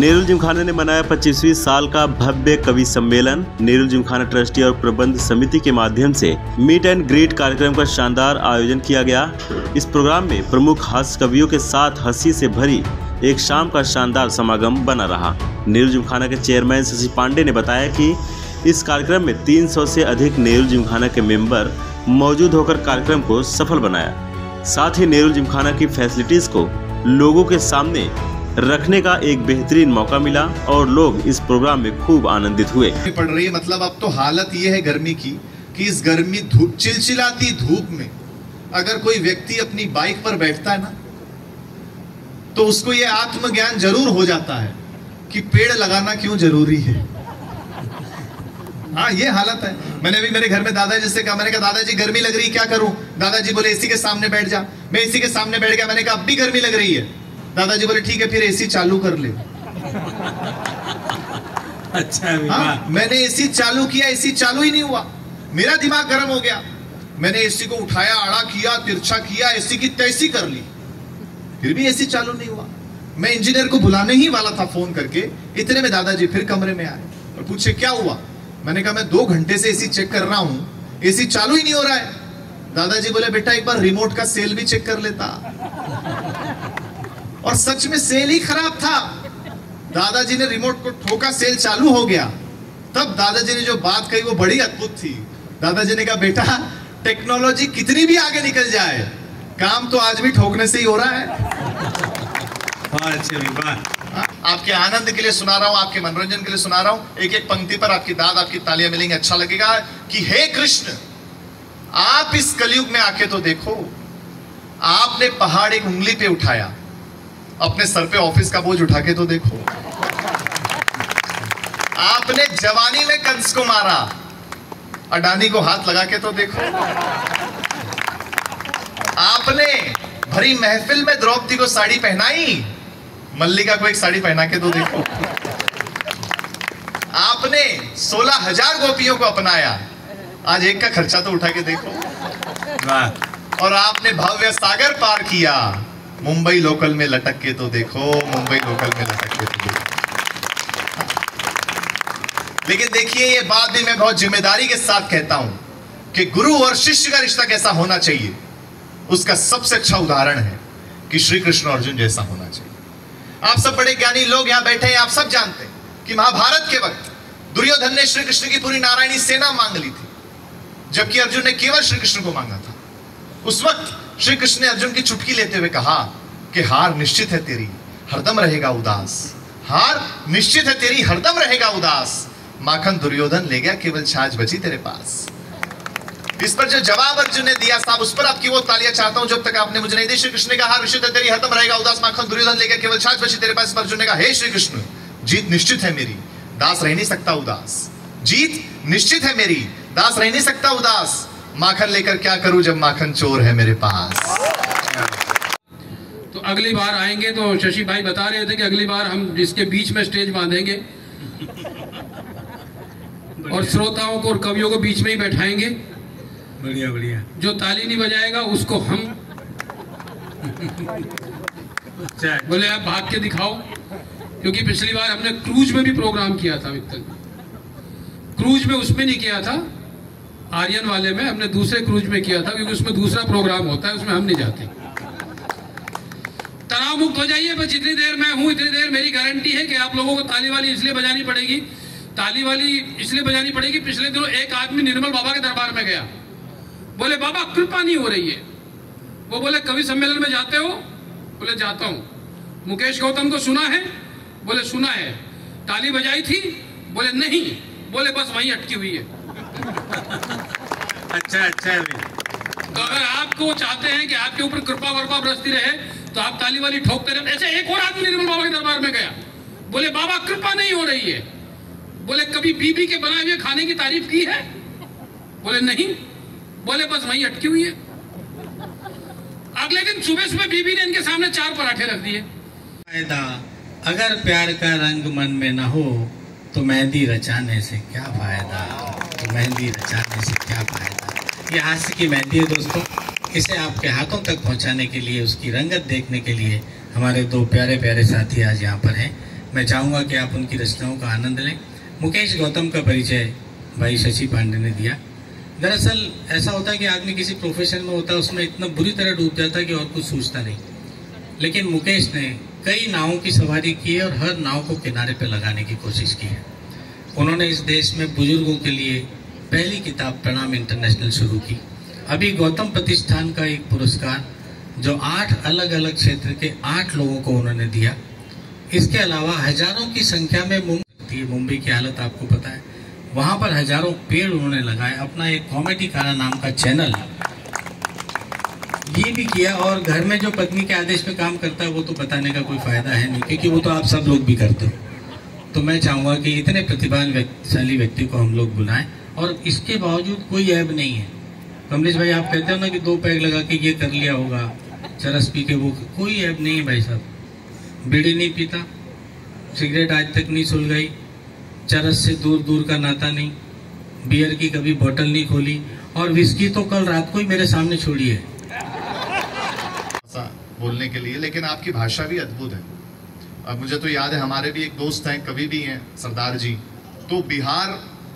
नेरुल जिमखाना ने मनाया 25वीं साल का भव्य कवि सम्मेलन। नेरुल जिमखाना ट्रस्टी और प्रबंध समिति के माध्यम से मीट एंड ग्रीट कार्यक्रम का शानदार आयोजन किया गया। इस प्रोग्राम में प्रमुख हास्य कवियों के साथ हँसी से भरी एक शाम का शानदार समागम बना रहा। नेरुल जिमखाना के चेयरमैन शशि पांडे ने बताया कि इस कार्यक्रम में 300 से अधिक नेरुल जिमखाना के मेंबर मौजूद होकर कार्यक्रम को सफल बनाया। साथ ही नेरुल जिमखाना की फैसिलिटीज़ को लोगों के सामने रखने का एक बेहतरीन मौका मिला और लोग इस प्रोग्राम में खूब आनंदित हुए। पड़ रही है मतलब अब तो हालत ये है गर्मी की कि इस गर्मी धूप, चिलचिलाती धूप में अगर कोई व्यक्ति अपनी बाइक पर बैठता है ना तो उसको ये आत्मज्ञान ज़रूर हो जाता है कि पेड़ लगाना क्यों ज़रूरी है। हाँ ये हालत है। मैंने अभी मेरे घर में दादाजी से कहा, मैंने कहा, दादाजी, गर्मी लग रही है, क्या करूँ? दादाजी बोले एसी के सामने बैठ जा। मैं एसी के सामने बैठ गया, मैंने कहा, अब भी गर्मी लग रही है। दादाजी बोले ठीक है फिर एसी चालू कर ले। अच्छा हाँ, मैंने एसी चालू किया एसी चालू ही नहीं हुआ। मेरा दिमाग गर्म हो गया। मैंने एसी को उठाया आड़ा किया तिरछा किया एसी की तैसी कर ली। फिर भी एसी चालू नहीं हुआ। मैं इंजीनियर को बुलाने ही वाला था फ़ोन करके। इतने में दादाजी फिर कमरे में आए और पूछे क्या हुआ? मैंने कहा मैं दो घंटे से एसी चेक कर रहा हूँ। एसी चालू ही नहीं हो रहा है। दादाजी बोले बेटा एक बार रिमोट का सेल भी चेक कर लेता। और सच में सेल ही खराब था। दादाजी ने रिमोट को ठोका सेल चालू हो गया। तब दादाजी ने जो बात कही वो बड़ी अद्भुत थी। दादाजी ने कहा बेटा टेक्नोलॉजी कितनी भी आगे निकल जाए काम तो आज भी ठोकने से ही हो रहा है। अच्छे वाह आपके आनंद के लिए सुना रहा हूँ आपके मनोरंजन के लिए सुना रहा हूँ। एक एक पंक्ति पर आपकी दाद आपकी तालियाँ मिलेंगी अच्छा लगेगा कि हे कृष्ण आप इस कलयुग में आके तो देखो आपने पहाड़ एक उंगली पे उठाया अपने सर पे ऑफ़िस का बोझ उठा के तो देखो। आपने जवानी में कंस को मारा अडानी को हाथ लगा के तो देखो। आपने भरी महफिल में द्रौपदी को साड़ी पहनाई मल्लिका को एक साड़ी पहना के तो देखो। आपने सोलह हज़ार गोपियों को अपनाया आज एक का खर्चा तो उठा के देखो। और आपने भव्य सागर पार किया। मुंबई लोकल में लटक के तो देखो, मुंबई लोकल में लटक के तो देखो। लेकिन देखिए, ये बात भी मैं बहुत ज़िम्मेदारी के साथ कहता हूँ कि गुरु और शिष्य का रिश्ता कैसा होना चाहिए, उसका सबसे अच्छा उदाहरण है कि श्री कृष्ण अर्जुन जैसा होना चाहिए। आप सब बड़े ज्ञानी लोग यहाँ बैठे हैं, आप सब जानते हैं कि महाभारत के वक्त दुर्योधन ने श्री कृष्ण की पूरी नारायणी सेना मांग ली थी, जबकि अर्जुन ने केवल श्री कृष्ण को मांगा था। उस वक्त श्री कृष्ण ने अर्जुन की चुटकी लेते हुए कहा कि हार निश्चित है तेरी, हरदम रहेगा उदास। हार निश्चित है तेरी, हरदम रहेगा उदास। माखन दुर्योधन ले गया, केवल छाछ बची तेरे पास। इस पर जो जवाब अर्जुन ने दिया साहब, उस पर आपकी वो तालियाँ चाहता हूँ, जब तक आपने मुझे नहीं दी। श्री कृष्ण ने कहा निश्चित है तेरी, हरदम रहेगा उदास। माखन दुर्योधन ले गया, केवल छाछ बची तेरे पास। अर्जुन ने कहा, हे श्री कृष्ण जीत निश्चित है मेरी, दास रह नहीं सकता उदास। जीत निश्चित है मेरी, दास रह नहीं सकता उदास। माखन लेकर क्या करूँ जब माखन चोर है मेरे पास? तो अगली बार आएँगे तो शशि भाई बता रहे थे कि अगली बार हम इसके बीच में स्टेज बांधेंगे और श्रोताओं को और कवियों को बीच में ही बैठाएँगे। बढ़िया बढ़िया। जो ताली नहीं बजाएगा उसको हम अच्छा। बोले आप भाग के दिखाओ। क्योंकि पिछली बार हमने क्रूज में भी प्रोग्राम किया था मित्तल क्रूज में उसमें नहीं किया था। आर्यन वाले में हमने दूसरे क्रूज में किया था, क्योंकि उसमें दूसरा प्रोग्राम होता है, उसमें हम नहीं जाते। तनाव मुक्त हो जाइए, बस जितनी देर मैं हूँ, इतनी देर मेरी गारंटी है कि आप लोगों को ताली वाली इसलिए बजानी पड़ेगी। ताली वाली इसलिए बजानी पड़ेगी, पिछले दिनों एक आदमी निर्मल बाबा के दरबार में गया। बोले, बाबा, कृपा नहीं हो रही है। वो बोले, कवि सम्मेलन में जाते हो? बोले, जाता हूँ। मुकेश गौतम को सुना है? बोले, सुना है। ताली बजाई थी? बोले, नहीं। बोले, बस वहीं अटकी हुई है। अच्छा अच्छा अभी। तो अगर आपको चाहते हैं कि आपके ऊपर कृपा वर्पा बरसती रहे तो आप ताली वाली ठोकते रहे। ऐसे एक और आदमी निर्मल बाबा के दरबार में गया। बोले बाबा कृपा नहीं हो रही है। बोले कभी बीबी के बनाए हुए खाने की तारीफ़ की है? बोले नहीं। बोले बस वहीं अटकी हुई है। अगले दिन सुबह सुबह बीबी ने इनके सामने चार पराठे रख दिए। फ़ायदा अगर प्यार का रंग मन में न हो तो मेहंदी रचाने से क्या फ़ायदा? तो मेहंदी रचाने से क्या फ़ायदा? ये हास्य की मेहंदी है दोस्तों। इसे आपके हाथों तक पहुँचाने के लिए, उसकी रंगत देखने के लिए हमारे दो प्यारे प्यारे साथी आज यहाँ पर हैं। मैं चाहूँगा कि आप उनकी रचनाओं का आनंद लें। मुकेश गौतम का परिचय भाई शशि पांडे ने दिया। दरअसल, ऐसा होता है कि आदमी किसी प्रोफेशन में होता है, उसमें इतना बुरी तरह डूब जाता है कि और कुछ सोचता नहीं। लेकिन मुकेश ने कई नावों की सवारी की है और हर नाव को किनारे पर लगाने की कोशिश की है। उन्होंने इस देश में बुज़ुर्गों के लिए पहली किताब प्रणाम इंटरनेशनल शुरू की। अभी गौतम प्रतिष्ठान का एक पुरस्कार, जो आठ अलग अलग क्षेत्र के आठ लोगों को उन्होंने दिया। इसके अलावा हज़ारों की संख्या में मुंबई मुंबई की हालत आपको पता है। वहाँ पर हज़ारों पेड़ उन्होंने लगाए, अपना एक कॉमेडी कारा नाम का चैनल ये भी किया, और घर में जो पत्नी के आदेश पे काम करता है, वो तो बताने का कोई फ़ायदा है नहीं, क्योंकि वो तो आप सब लोग भी करते हो। तो मैं चाहूँगा कि इतने प्रतिभाशाली व्यक्ति को हम लोग बुलाएँ, और इसके बावजूद कोई ऐब नहीं है। कमलेश भाई, आप कहते हो ना कि दो पैग लगा के ये कर लिया होगा, चरस पी के वो, कोई ऐब नहीं है भाई साहब। बीड़ी नहीं पीता, सिगरेट आज तक नहीं सुलगाई चरस से दूर दूर का नाता नहीं, बियर की कभी बोतल नहीं खोली, और विस्की तो कल रात को ही मेरे सामने छोड़ी है। बोलने के लिए, लेकिन आपकी भाषा भी अद्भुत है। मुझे तो याद है, हमारे भी एक दोस्त हैं कवि भी हैं, सरदार जी। तो बिहार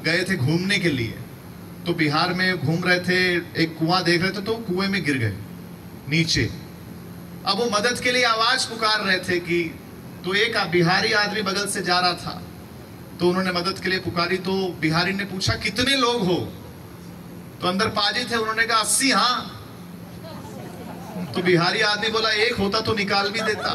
गए थे घूमने के लिए। तो बिहार में घूम रहे थे, एक कुआँ देख रहे थे तो कुएँ में गिर गए, नीचे। अब वो मदद के लिए आवाज़ पुकार रहे थे कि तो एक बिहारी आदमी बगल से जा रहा था। तो उन्होंने मदद के लिए पुकारी तो बिहारी ने पूछा, कितने लोग हो? तो अंदर पाजी थे, उन्होंने कहा, अस्सी हाँ। तो बिहारी आदमी बोला, एक होता तो निकाल भी देता।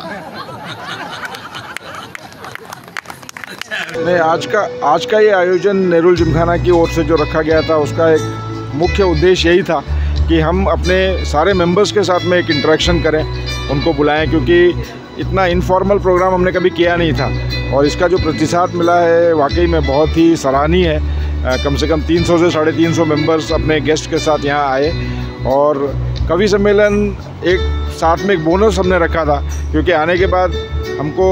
नहीं, आज का आज का ये आयोजन नेहरू जिमखाना की ओर से जो रखा गया था, उसका एक मुख्य उद्देश्य यही था कि हम अपने सारे मेंबर्स के साथ में एक इंटरेक्शन करें, उनको बुलाएँ, क्योंकि इतना इनफॉर्मल प्रोग्राम हमने कभी किया नहीं था। और इसका जो प्रतिसाद मिला है, वाकई में बहुत ही सराहनीय है। कम से कम 300 से साढ़े तीन सौ मेंबर्स अपने गेस्ट के साथ यहाँ आए। और कवि सम्मेलन एक साथ में एक बोनस हमने रखा था, क्योंकि आने के बाद हमको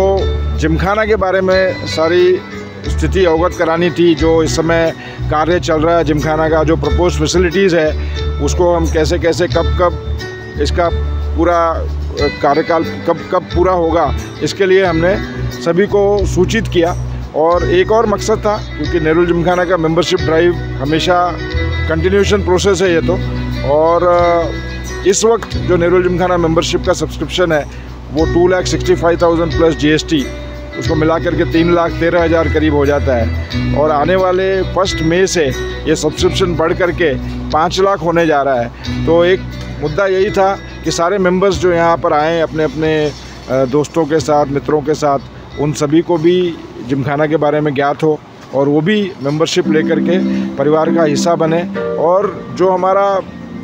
जिमखाना के बारे में सारी स्थिति अवगत करानी थी, जो इस समय कार्य चल रहा है जिमखाना का, जो प्रपोज फैसिलिटीज़ है, उसको हम कैसे कैसे, कब कब इसका पूरा कार्यकाल कब कब पूरा होगा, इसके लिए हमने सभी को सूचित किया। और एक और मकसद था, क्योंकि नेहरू जिमखाना का मेंबरशिप ड्राइव हमेशा कंटिन्यूशन प्रोसेस है ये तो। और इस वक्त जो नेहरू जिमखाना मेंबरशिप का सब्सक्रिप्शन है, वो two lakh sixty five thousand plus GST उसको मिला करके तीन लाख तेरह हज़ार करीब हो जाता है। और आने वाले फ़र्स्ट मई से ये सब्सक्रिप्शन बढ़ करके पाँच लाख होने जा रहा है। तो एक मुद्दा यही था कि सारे मेंबर्स जो यहाँ पर आए अपने अपने दोस्तों के साथ, मित्रों के साथ, उन सभी को भी जिमखाना के बारे में ज्ञात हो और वो भी मेंबरशिप लेकर के परिवार का हिस्सा बने। और जो हमारा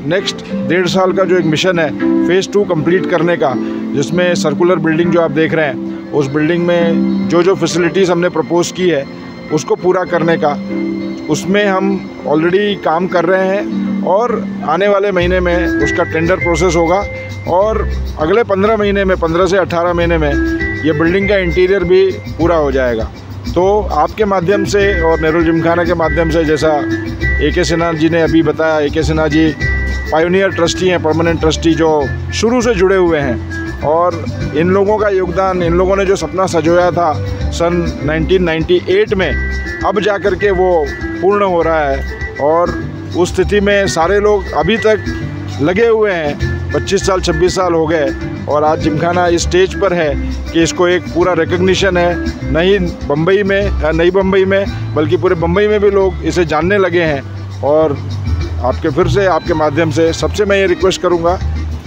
नेक्स्ट डेढ़ साल का जो एक मिशन है फ़ेज़ टू कंप्लीट करने का, जिसमें सर्कुलर बिल्डिंग जो आप देख रहे हैं, उस बिल्डिंग में जो जो फैसिलिटीज़ हमने प्रपोज़ की है, उसको पूरा करने का, उसमें हम ऑलरेडी काम कर रहे हैं और आने वाले महीने में उसका टेंडर प्रोसेस होगा। और अगले पंद्रह महीने में, पंद्रह से अठारह महीने में ये बिल्डिंग का इंटीरियर भी पूरा हो जाएगा। तो आपके माध्यम से और नेहरू जिमखाना के माध्यम से जैसा ए के सिन्हा जी ने अभी बताया A K Sinha ji pioneer trustee हैं परमानेंट ट्रस्टी जो शुरू से जुड़े हुए हैं। और इन लोगों का योगदान, इन लोगों ने जो सपना सजोया था सन 1998 में, अब जा कर के वो पूर्ण हो रहा है। और उस स्थिति में सारे लोग अभी तक लगे हुए हैं। 25 साल 26 साल हो गए और आज जिमखाना इस स्टेज पर है कि इसको एक पूरा रिकग्निशन है। नहीं बम्बई में नई बम्बई में, बल्कि पूरे बम्बई में भी लोग इसे जानने लगे हैं। और आपके फिर से, आपके माध्यम से सबसे मैं ये रिक्वेस्ट करूँगा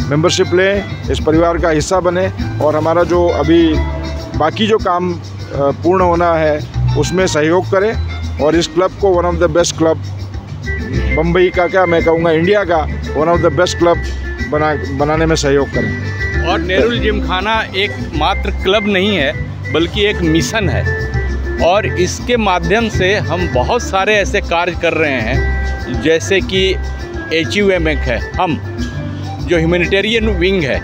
मेंबरशिप लें, इस परिवार का हिस्सा बने और हमारा जो अभी बाकी जो काम पूर्ण होना है, उसमें सहयोग करें और इस क्लब को one of the best club Bombay का क्या मैं कहूँगा, इंडिया का one of the best club बना, बनाने में सहयोग करें। और नेहरू जिमखाना एक मात्र क्लब नहीं है, बल्कि एक मिशन है। और इसके माध्यम से हम बहुत सारे ऐसे कार्य कर रहे हैं, जैसे कि एच यू एम एक है, हम, जो ह्यूमनिटेरियन विंग है,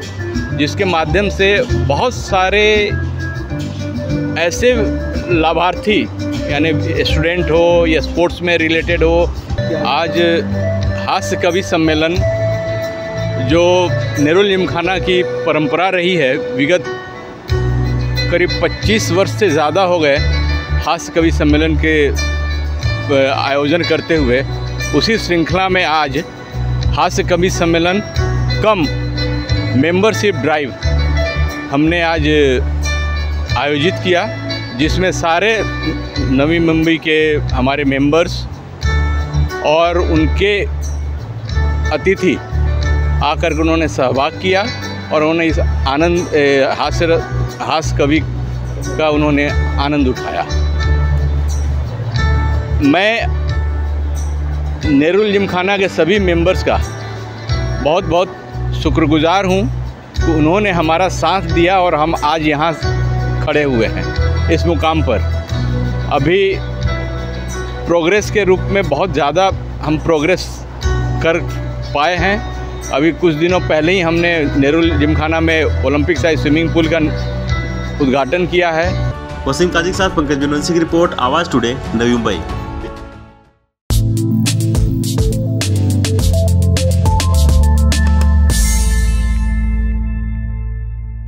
जिसके माध्यम से बहुत सारे ऐसे लाभार्थी, यानी स्टूडेंट हो या स्पोर्ट्स में रिलेटेड हो आज हास्य कवि सम्मेलन, जो नेहरू लिमखाना की परंपरा रही है, विगत करीब 25 वर्ष से ज़्यादा हो गए हास्य कवि सम्मेलन के आयोजन करते हुए। उसी श्रृंखला में आज हास्य कवि सम्मेलन कम मेंबरशिप ड्राइव हमने आज आयोजित किया, जिसमें सारे नवी मुंबई के हमारे मेंबर्स और उनके अतिथि आकर के उन्होंने सहभाग किया और उन्होंने इस आनंद हास्य हास्य कवि का उन्होंने आनंद उठाया। मैं नेहरू जिमखाना के सभी मेंबर्स का बहुत बहुत शुक्रगुजार हूँ कि उन्होंने हमारा साथ दिया और हम आज यहाँ खड़े हुए हैं। इस मुकाम पर अभी प्रोग्रेस के रूप में बहुत ज़्यादा हम प्रोग्रेस कर पाए हैं। अभी कुछ दिनों पहले ही हमने नेहरू जिमखाना में ओलंपिक साइज़ स्विमिंग पूल का उद्घाटन किया है। वसीम काजी के साथ पंकज बिनोसी की रिपोर्ट, आवाज़ टुडे, नवी मुंबई।